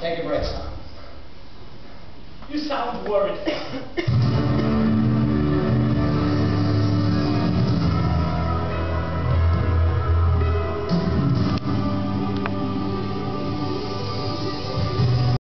Take a breath. You sound worried.